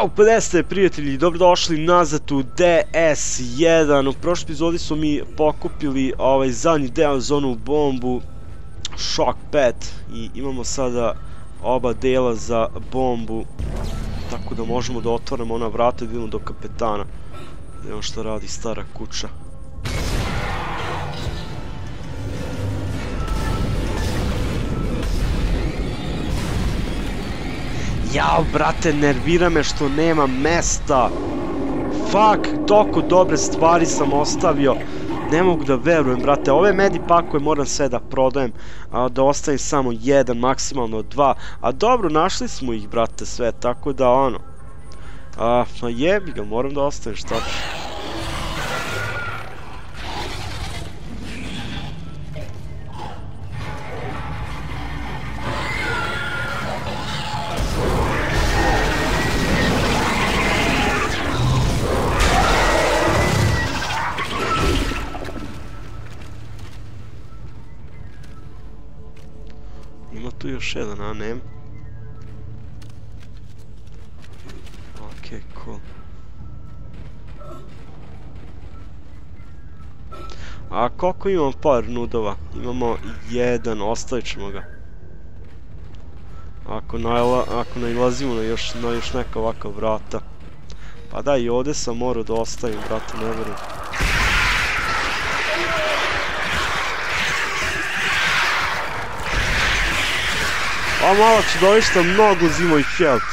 Ćao 50 prijatelji, dobrodošli nazad u DS1 U prošloj epizodi smo mi pokupili ovaj zadnji deo za onu bombu Shock Pad I imamo sada oba dela za bombu. Tako da možemo da otvorimo ona vrata i idemo do kapetana. Da vidimo što radi stara kuća Jao, brate, nervira me što nema mesta. Fuck, toliko dobre stvari sam ostavio. Ne mogu da verujem, brate. Ove medipakove moram sve da prodajem. Da ostavim samo jedan, maksimalno dva. A dobro, našli smo ih, brate, sve. Tako da, ono. A, ma jebi ga, moram da ostavim, šta. Još jedan, a nema. Okej, cool. A koliko imamo par nudova? Imamo jedan, ostavit ćemo ga. Ako, ako nailazimo na još, još neka ovakva vrata. Pa da, i ovdje sam morao da ostavim, brate, ne verujem. A malo ću doista mnogo uzimo i health.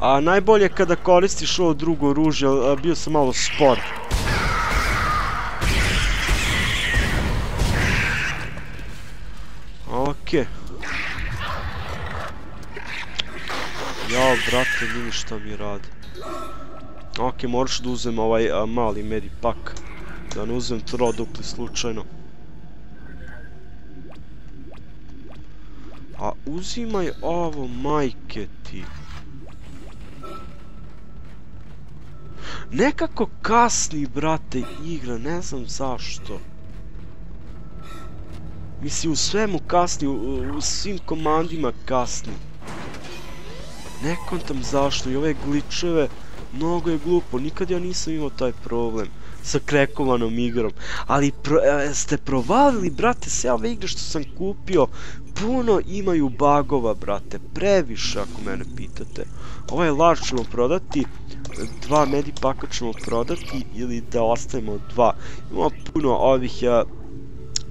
A najbolje kada koristiš ovo drugo oružje, bio sam malo spor. Okej. Jao, brate, vidi šta mi radi. Okej, moraš da uzem ovaj mali medipak. Da ne uzem trodupli slučajno. A uzimaj ovo, majke ti. Nekako kasni, brate, igra, ne znam zašto. Mislim, u svemu kasni, u, svim komandima kasni. Ne zašto i ove gličeve, mnogo je glupo, nikad ja nisam imao taj problem sa krekovanom igrom. Ali e, ste provalili, brate, sve ove igre što sam kupio, puno imaju bagova, brate, previše ako mene pitate. Ovaj laž ćemo prodati, dva medipaka ćemo prodati ili da ostavimo dva. Imamo puno ovih, a,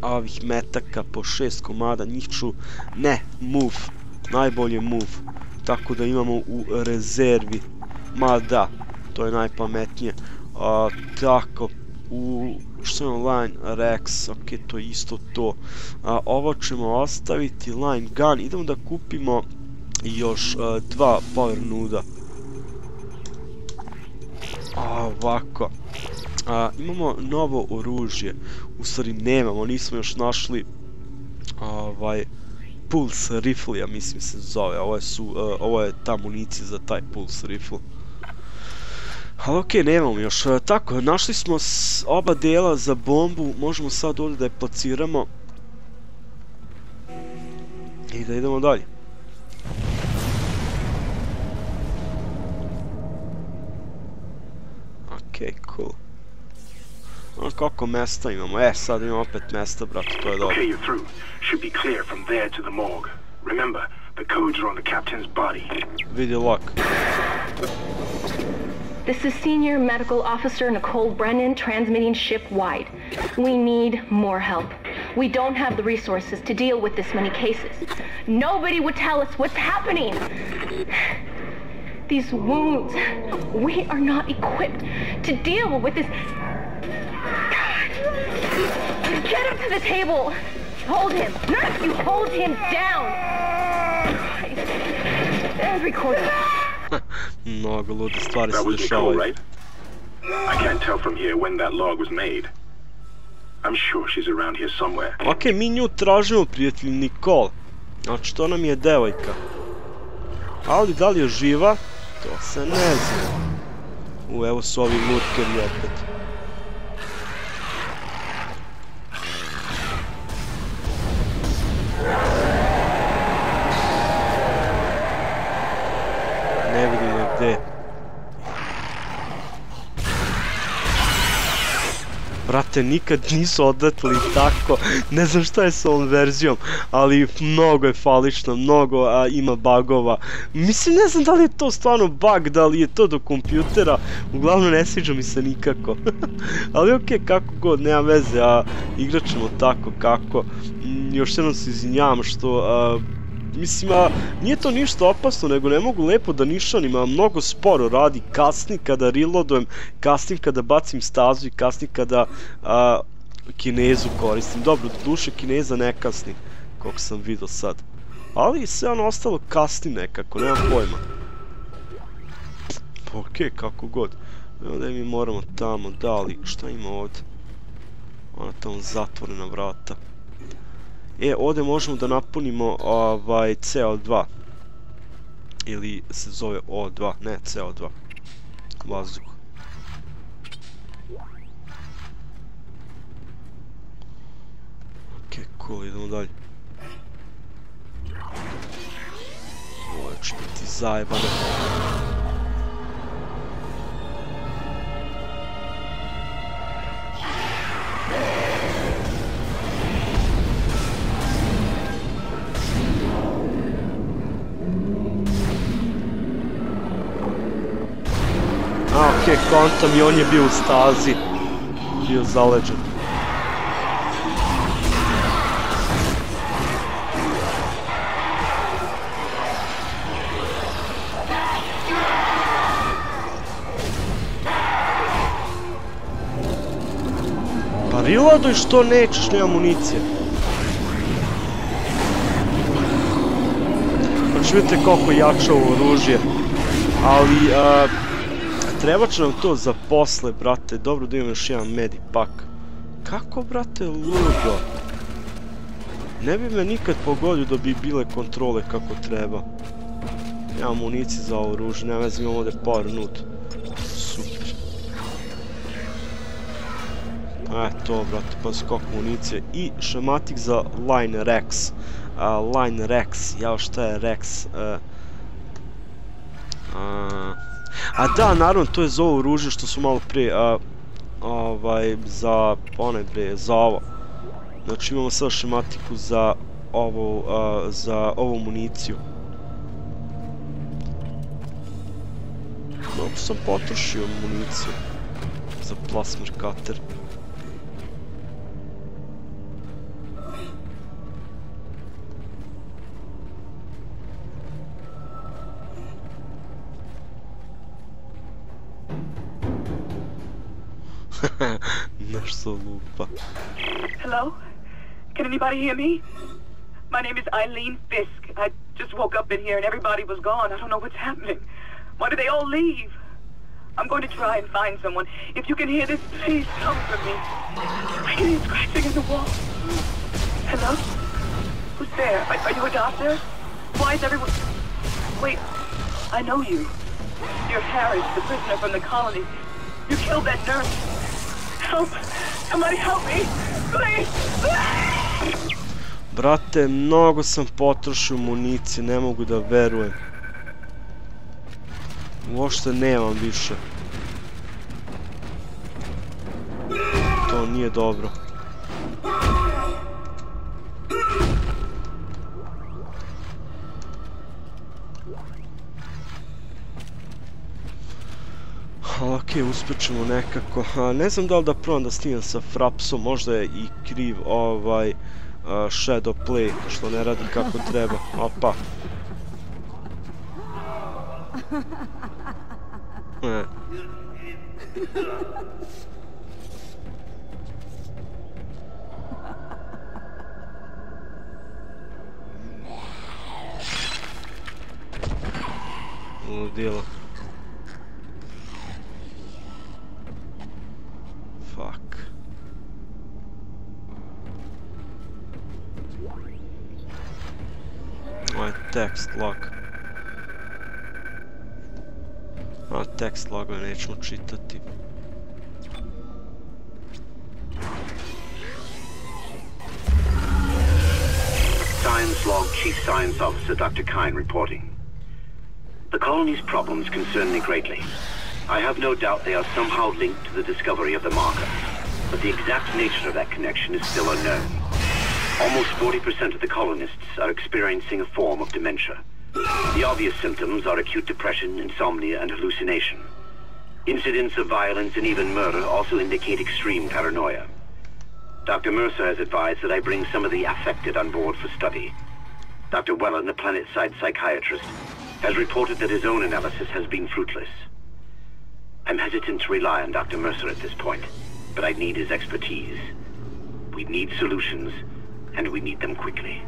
ovih metaka po šest komada, njih ću, ne, move, najbolje move. Tako da imamo u rezervi, ma da, to je najpametnije. A, tako, u što je online Rex, ok, to je isto to. A, ovo ćemo ostaviti, line gun, idemo da kupimo još a, dva power nuda. Ovako. Imamo novo oružje, u stvari nemamo, nismo još našli ovaj pulse rifle, ja mislim se zove, ovo je, su, ovo je ta municija za taj pulse rifle. Ali okej, nemamo još. E, tako, našli smo oba dela za bombu, možemo sad ovdje da je placiramo. I da idemo dalje. Okej, cool. Ono kako mesta imamo, e sad imamo opet mesta, brate, to je dobro. Okay, you're through. Should be clear from there to the morgue. Remember, the codes are on the captain's body. Vidi lok. This is Senior Medical Officer Nicole Brennan transmitting ship-wide. We need more help. We don't have the resources to deal with this many cases. Nobody would tell us what's happening. These wounds, we are not equipped to deal with this. Get him to the table. Hold him. Nurse, you hold him down. And recording. Mnogo lude stvari se dešavaju. right? I can't tell from here when that log was made. I'm sure she's around here somewhere. Ok, mi nju tražimo, prijatelj Nikol. Znači, to nam je devojka. Ali da li je živa? To se ne zna. U, evo su ovi lurkeri opet. Brate, nikad nisu odletili tako, ne znam šta je s ovom verzijom, ali mnogo je falično, mnogo ima bugova. Mislim, ne znam da li je to stvarno bug, da li je to do kompjutera, uglavnom ne sviđa mi se nikako. ali okej, kako god, nema veze, a igrat ćemo tako kako. Mm, još jednom se izvinjavam što... Mislim, a, nije to ništa opasno, nego ne mogu lepo da nišanim, a mnogo sporo radi, kasni kada reloadujem, kasnim kada bacim stazu i kasni kada kinezu koristim. Dobro, do duše kineza ne kasni, koliko sam vidio sad. Ali sve ono ostalo kasni nekako, nema pojma. Okej, okay, kako god. Ovdje mi moramo tamo, da li, šta ima ovdje? Ona tamo zatvorena vrata. E, ovdje možemo da napunimo ovaj CO2. Ili se zove O2, ne CO2. Vazduh. Ok, cool, idemo dalje. Ovo će biti zajebano. Ok, kontam i on je bio u stazi. Bio zaleđen. Pa reloaduj što nećeš, nema municije. Pa ću vidite koliko ovo oružje. Ali, uh, Treba će nam to za posle, brate. Dobro da imam još jedan medipak. Kako, brate, ludo? Ne bi me nikad pogodio da bi bile kontrole kako treba. Nemam munici za ovo ruže, nema veze imam ovdje power nut. Super. E, to, brate, pa skok municije. I šematik za Line Rex. line Rex, jao šta je Rex? Uh, a da, naravno, to je za ovo što su malo prije, a, ovaj, za, onaj bre, za ovo. Znači imamo sad šematiku za ovo, a, za ovu municiju. Mnogo sam potrošio municiju za plasmer cutter. Anybody hear me? My name is Eileen Fisk. I just woke up in here and everybody was gone. I don't know what's happening. Why did they all leave? I'm going to try and find someone. If you can hear this, please come for me. I can hear scratching in the wall. Hello? Who's there? Are, are you a doctor? Why is everyone... Wait, I know you. You're Harris, the prisoner from the colony. You killed that nurse. Help! Somebody help me! Please! Brate, mnogo sam potrošio municije, ne mogu da verujem. Uopšte nemam više. To nije dobro. Ok, uspjećemo nekako. ne znam da li da probam da snimam sa Frapsom, možda je i kriv ovaj Shadow Play, što ne radi kako treba. Opa. Ne. Ludilo. Text log. A text logove nećemo čitati. Science log, Chief Science Officer Dr. Kine reporting. The colony's problems concern me greatly. I have no doubt they are somehow linked to the discovery of the marker, but the exact nature of that connection is still unknown. Almost 40% of the colonists are experiencing a form of dementia. The obvious symptoms are acute depression, insomnia, and hallucination. Incidents of violence and even murder also indicate extreme paranoia. Dr. Mercer has advised that I bring some of the affected on board for study. Dr. Wellen, the planet-side psychiatrist, has reported that his own analysis has been fruitless. I'm hesitant to rely on Dr. Mercer at this point, but I need his expertise. We need solutions, and we need them quickly.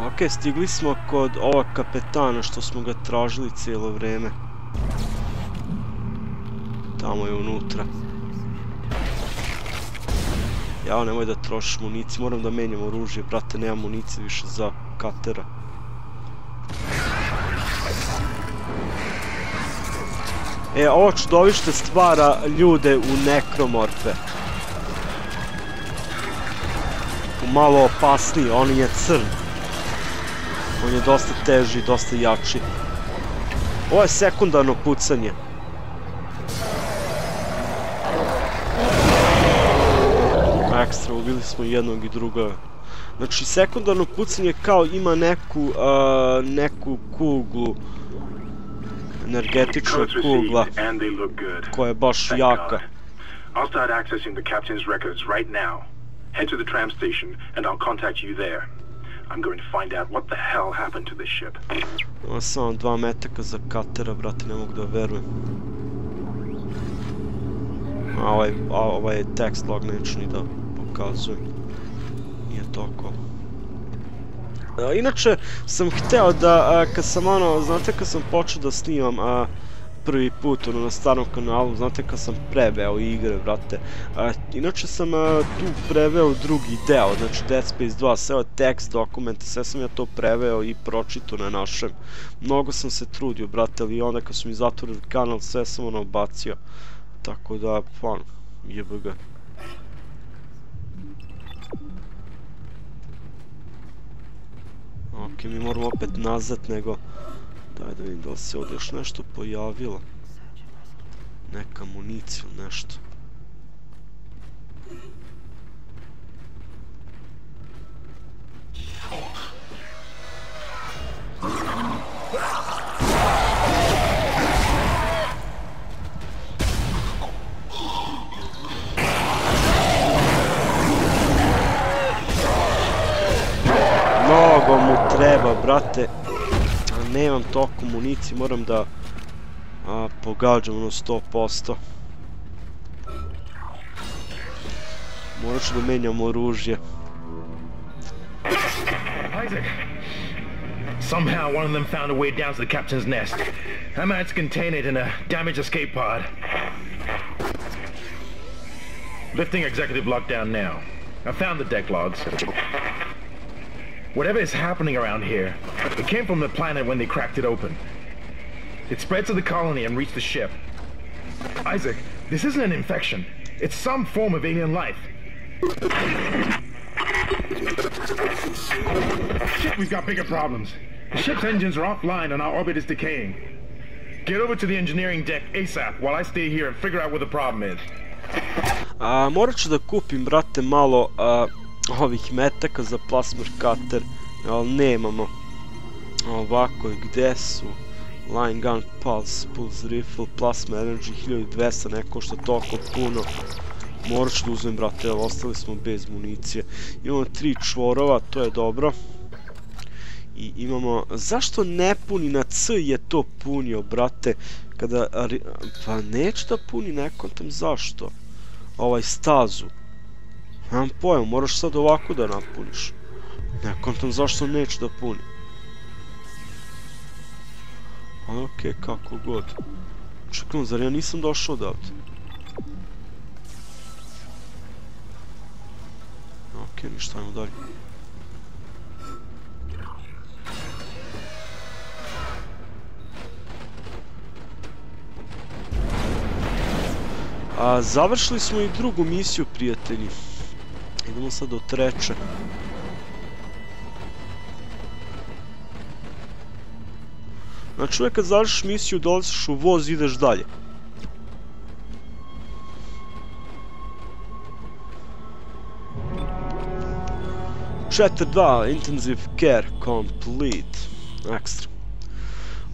Ok, stigli smo kod ovog kapetana što smo ga tražili cijelo vrijeme. Tamo je unutra. Jao, nemoj da trošiš municiju, moram da menjam oružje, brate, nemam municije više za katera. E, ovo čudovište stvara ljude u nekromorfe. Malo opasniji, on je crn. On je dosta teži, dosta jači. Ovo je sekundarno pucanje. Ekstra, ubili smo jednog i druga. Znači, sekundarno pucanje kao ima neku, neku kuglu. Energetična kugla koja je baš jaka. I'll start accessing the captain's records right now. Head to the tram station, and I'll contact you there. I'm going to find out what the hell happened to this ship. Ima samo dva metaka za katera, brate, ne mogu da verujem. A ovaj, a ovaj tekst log neću ni da pokazujem. Nije toko. A, inače, sam hteo da, a, kad sam ono, znate kad sam počeo da snimam a, prvi put ono, na starom kanalu, znate kad sam preveo igre, brate. A, inače sam tu preveo drugi deo, znači Dead Space 2, sve tekst, dokumente, sve sam ja to preveo i pročito na našem. Mnogo sam se trudio, brate, ali onda kad su mi zatvorili kanal, sve sam ono bacio. Tako da, jebe ga. Ok, mi moramo opet nazad, nego... Daj da vidim da li se ovdje još nešto pojavilo. Neka municija, nešto. Mnogo mu treba, brate. Nemam toliko moram da a, pogađam ono 100%. Morat ću da menjam oružje. Isaac! Somehow one of them found a way down to the captain's nest. I managed to contain it in a damaged escape pod. Lifting executive lockdown now. I found the deck logs. Whatever is happening around here, it came from the planet when they cracked it open. It spread to the colony and reached the ship. Isaac, this isn't an infection. It's some form of alien life. Shit, we've got bigger problems. The ship's engines are offline and our orbit is decaying. Get over to the engineering deck ASAP while I stay here and figure out what the problem is. A, morat ću da kupim, brate, malo ovih metaka za plasmar cutter, ali nemamo. Ovako, gdje su? Line gun, pulse, pulse rifle, plasma energy 1200, ne košta toliko puno. Morat ću da uzmem, brate, evo, ostali smo bez municije. Imamo tri čvorova, to je dobro. I imamo... Zašto ne puni na C je to punio, brate? Kada... Pa neće da puni, ne kontam zašto. Ovaj stazu. Nemam pojma, moraš sad ovako da napuniš. Ne kontam zašto neće da puni. Okej, kako god. Čekam, zar ja nisam došao odavde? Okej, ništa, ajmo dalje. Završili smo i drugu misiju, prijatelji. Idemo sad do treće. Znači uvijek kad završiš misiju dolaziš u voz i ideš dalje. Chapter 2 Intensive Care Complete Extra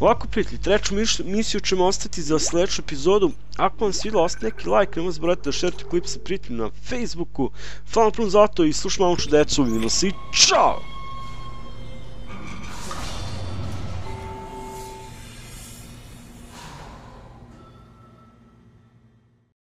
Ovako prijatelji, treću misiju ćemo ostati za sljedeću epizodu. Ako vam svidjelo, ostavite neki like, nemoj zaboraviti da šerite klip sa prijateljima na Facebooku. Hvala puno za to i slušamo malo decu, vidimo se i čao!